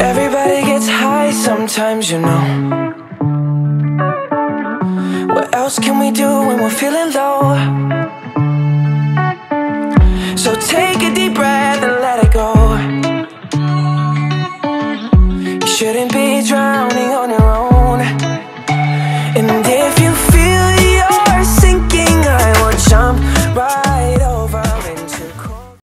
Everybody gets high sometimes, you know. What else can we do when we're feeling low? So take a deep breath and let it go. You shouldn't be drowning on your own. And if you feel.